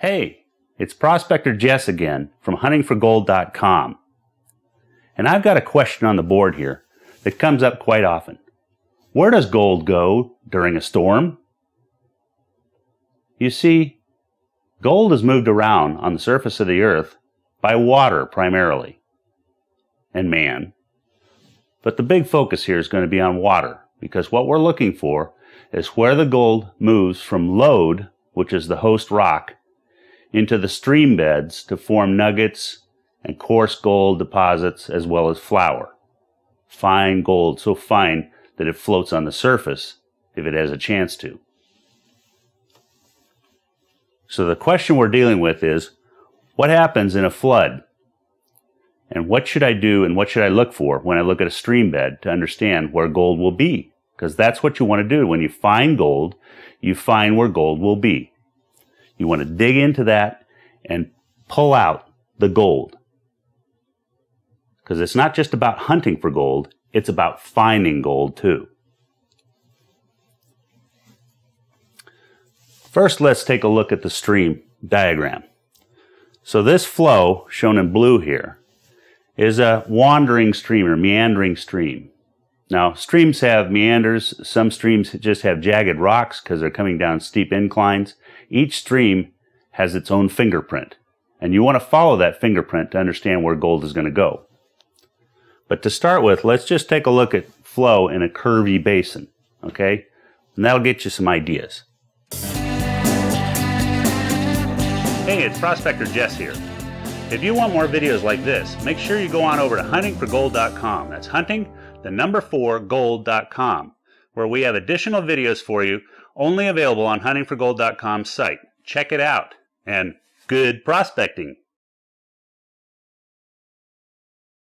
Hey, it's Prospector Jess again from hunting4gold.com. And I've got a question on the board here that comes up quite often. Where does gold go during a storm? You see, gold is moved around on the surface of the earth by water primarily and man. But the big focus here is going to be on water because what we're looking for is where the gold moves from lode, which is the host rock, into the stream beds to form nuggets and coarse gold deposits as well as flour. Fine gold, so fine that it floats on the surface if it has a chance to. So the question we're dealing with is, what happens in a flood? And what should I do and what should I look for when I look at a stream bed to understand where gold will be? Because that's what you want to do. When you find gold, you find where gold will be. You want to dig into that and pull out the gold. Because it's not just about hunting for gold, it's about finding gold too. First, let's take a look at the stream diagram. So this flow, shown in blue here, is a wandering stream or meandering stream. Now, streams have meanders. Some streams just have jagged rocks because they're coming down steep inclines. Each stream has its own fingerprint, and you want to follow that fingerprint to understand where gold is going to go. But to start with, let's just take a look at flow in a curvy basin, okay? And that'll get you some ideas. Hey, it's Prospector Jess here. If you want more videos like this, make sure you go on over to hunting4gold.com. That's hunting, the number four, gold.com, where we have additional videos for you only available on hunting4gold.com site. Check it out and good prospecting.